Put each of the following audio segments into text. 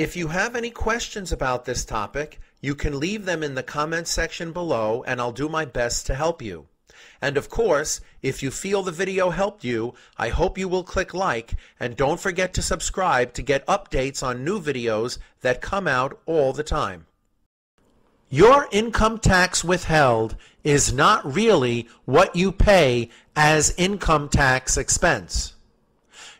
If you have any questions about this topic, you can leave them in the comments section below and I'll do my best to help you. And of course, if you feel the video helped you, I hope you will click like and don't forget to subscribe to get updates on new videos that come out all the time. Your income tax withheld is not really what you pay as income tax expense.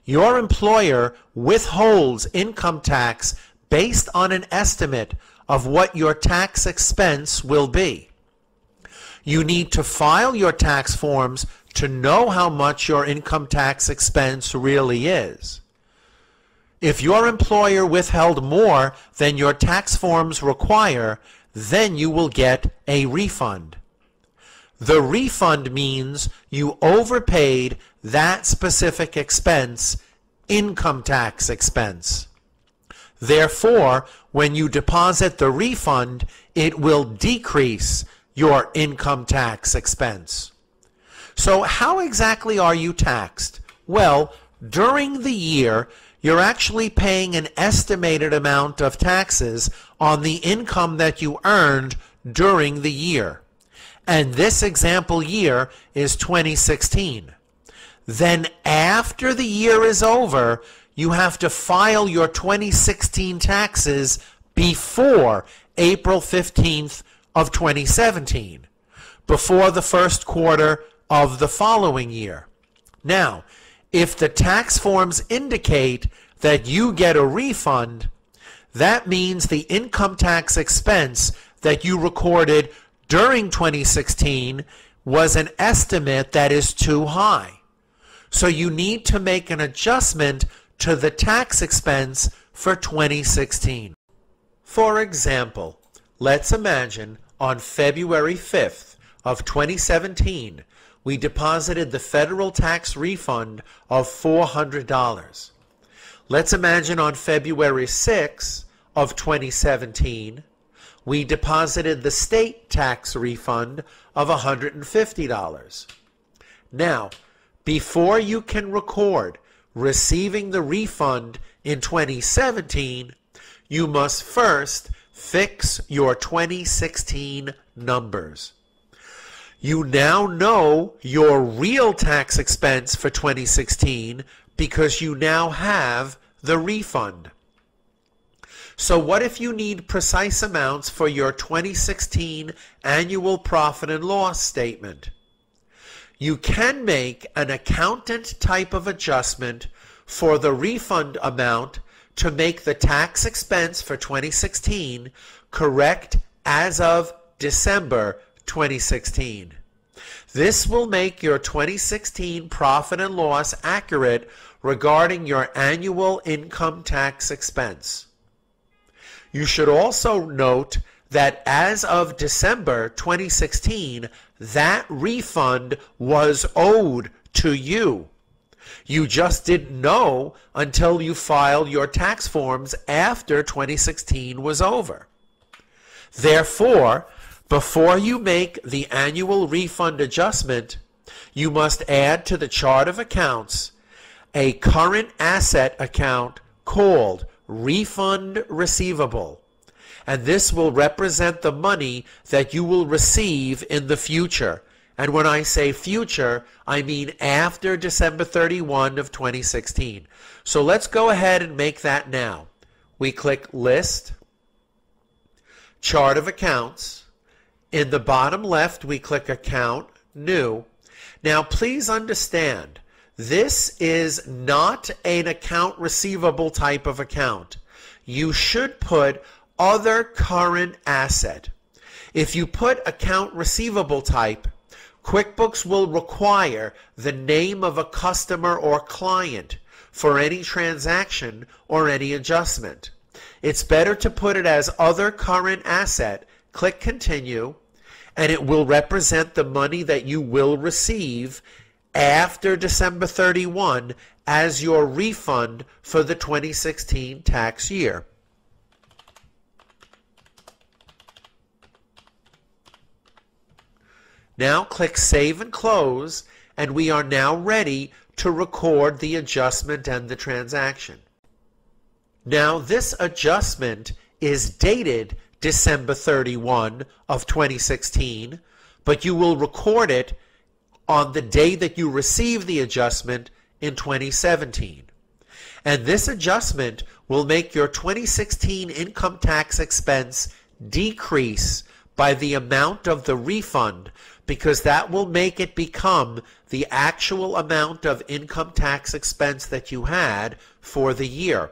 Your employer withholds income tax based on an estimate of what your tax expense will be. You need to file your tax forms to know how much your income tax expense really is. If your employer withheld more than your tax forms require, then you will get a refund. The refund means you overpaid that specific expense, income tax expense. Therefore, when you deposit the refund, it will decrease your income tax expense. So how exactly are you taxed? Well, during the year, you're actually paying an estimated amount of taxes on the income that you earned during the year. And this example year is 2016. Then after the year is over, you have to file your 2016 taxes before April 15th of 2017, before the first quarter of the following year. Now, if the tax forms indicate that you get a refund, that means the income tax expense that you recorded during 2016 was an estimate that is too high. So you need to make an adjustment to the tax expense for 2016. For example, let's imagine on February 5th of 2017, we deposited the federal tax refund of $400. Let's imagine on February 6th of 2017, we deposited the state tax refund of $150. Now, before you can record receiving the refund in 2017, you must first fix your 2016 numbers. You now know your real tax expense for 2016 because you now have the refund. So what if you need precise amounts for your 2016 annual profit and loss statement? You can make an accountant type of adjustment for the refund amount to make the tax expense for 2016 correct as of December 2016. This will make your 2016 profit and loss accurate regarding your annual income tax expense. You should also note that as of December 2016, that refund was owed to you. You just didn't know until you filed your tax forms after 2016 was over. Therefore, before you make the annual refund adjustment, you must add to the chart of accounts a current asset account called refund receivable. And this will represent the money that you will receive in the future. And when I say future, I mean after December 31 of 2016. So let's go ahead and make that now. We click List, Chart of Accounts. In the bottom left, we click Account, New. Now please understand, this is not an account receivable type of account. You should put other current asset. If you put account receivable type, QuickBooks will require the name of a customer or client for any transaction or any adjustment. It's better to put it as other current asset, click continue, and it will represent the money that you will receive after December 31 as your refund for the 2016 tax year. Now click Save and Close, and we are now ready to record the adjustment and the transaction. Now this adjustment is dated December 31 of 2016, but you will record it on the day that you receive the adjustment in 2017. And this adjustment will make your 2016 income tax expense decrease by the amount of the refund because that will make it become the actual amount of income tax expense that you had for the year.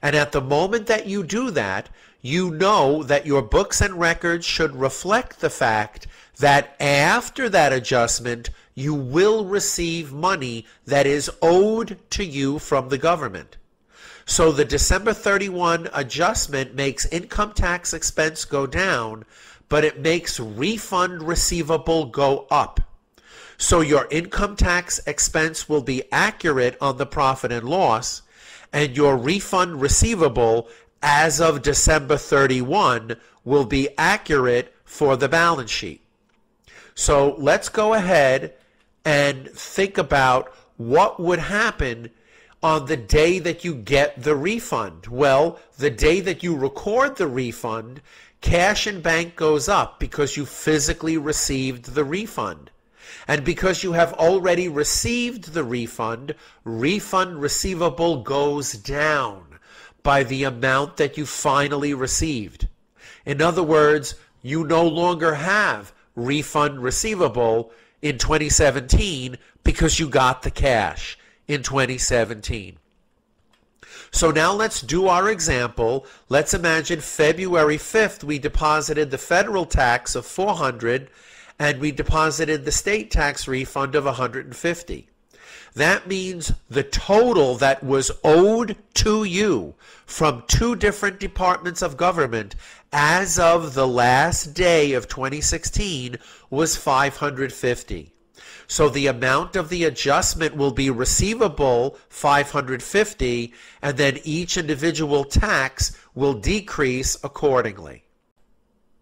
And at the moment that you do that, you know that your books and records should reflect the fact that after that adjustment, you will receive money that is owed to you from the government. So the December 31 adjustment makes income tax expense go down, but it makes refund receivable go up. So your income tax expense will be accurate on the profit and loss, and your refund receivable as of December 31 will be accurate for the balance sheet. So let's go ahead and think about what would happen on the day that you get the refund. Well, the day that you record the refund, cash in bank goes up because you physically received the refund. And because you have already received the refund, refund receivable goes down by the amount that you finally received. In other words, you no longer have refund receivable in 2017 because you got the cash in 2017. So now let's do our example. Let's imagine February 5th we deposited the federal tax of 400 and we deposited the state tax refund of 150. That means the total that was owed to you from two different departments of government as of the last day of 2016 was 550. So the amount of the adjustment will be receivable 550 and then each individual tax will decrease accordingly.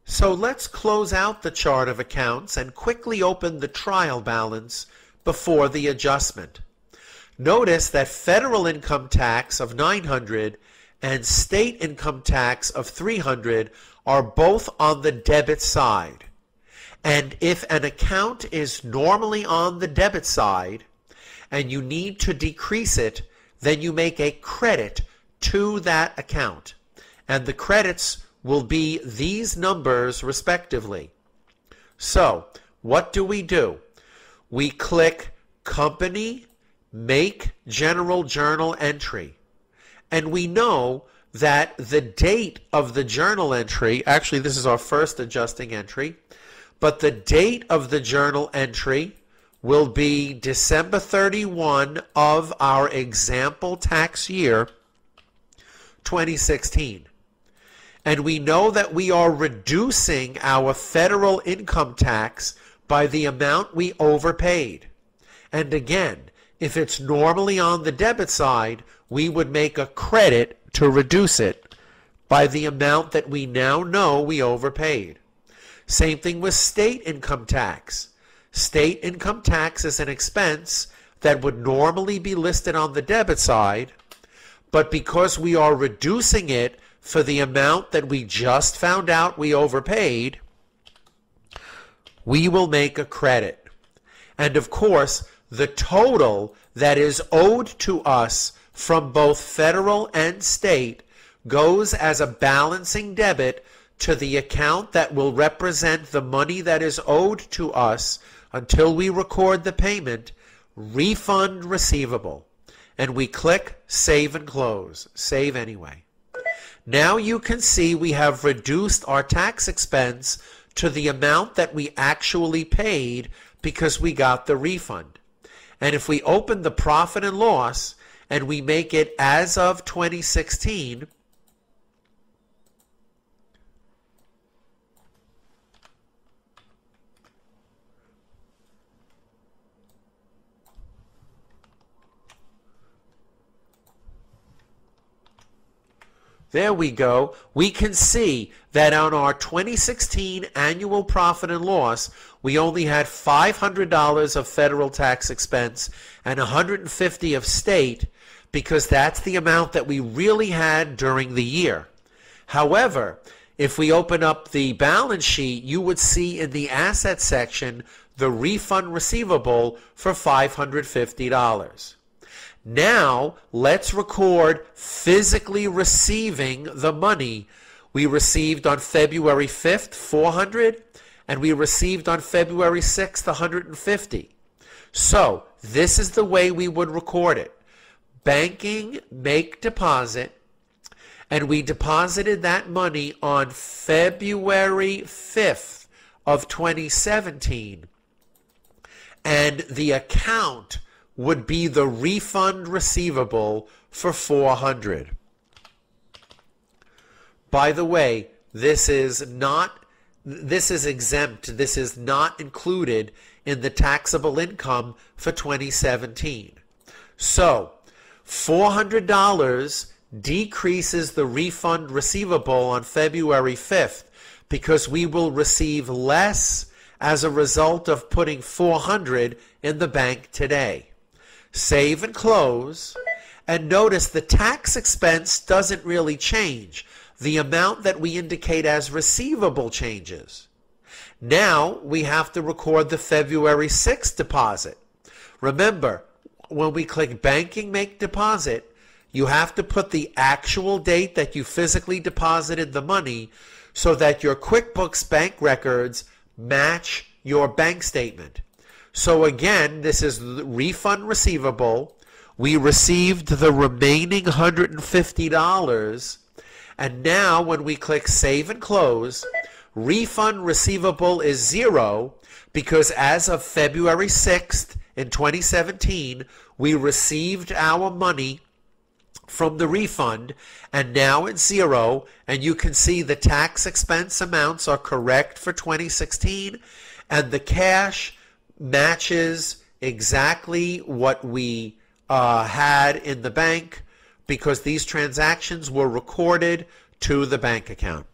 So let's close out the chart of accounts and quickly open the trial balance before the adjustment. Notice that federal income tax of 900 and state income tax of 300 are both on the debit side. And if an account is normally on the debit side and you need to decrease it, then you make a credit to that account. And the credits will be these numbers respectively. So, what do we do? we click Company, Make General Journal Entry. And we know that the date of the journal entry, actually this is our first adjusting entry, but the date of the journal entry will be December 31 of our example tax year 2016. And we know that we are reducing our federal income tax by the amount we overpaid. And again, if it's normally on the debit side, we would make a credit to reduce it by the amount that we now know we overpaid. Same thing with state income tax. State income tax is an expense that would normally be listed on the debit side, but because we are reducing it for the amount that we just found out we overpaid, we will make a credit. And of course, the total that is owed to us from both federal and state goes as a balancing debit to the account that will represent the money that is owed to us until we record the payment, refund receivable. And we click Save and Close. Save anyway. Now you can see we have reduced our tax expense to the amount that we actually paid because we got the refund. And if we open the profit and loss and we make it as of 2016, There we go. We can see that on our 2016 annual profit and loss, we only had $500 of federal tax expense and 150 of state because that's the amount that we really had during the year. However, if we open up the balance sheet, you would see in the asset section the refund receivable for $550. Now, let's record physically receiving the money we received on February 5th, 400, and we received on February 6th, 150. So, this is the way we would record it. Banking make deposit and we deposited that money on February 5th of 2017 and the account would be the refund receivable for 400 by the way this is not this is exempt this is not included in the taxable income for 2017 so $400 decreases the refund receivable on February 5th because we will receive less as a result of putting 400 in the bank today. Save and close and notice the tax expense doesn't really change. The amount that we indicate as receivable changes. Now we have to record the February 6th deposit. Remember, when we click banking make deposit, you have to put the actual date that you physically deposited the money so that your QuickBooks bank records match your bank statement. So again, this is refund receivable. We received the remaining $150. And now when we click save and close, refund receivable is zero because as of February 6th in 2017, we received our money from the refund and now it's zero and you can see the tax expense amounts are correct for 2016 and the cash matches exactly what we uh, had in the bank because these transactions were recorded to the bank account.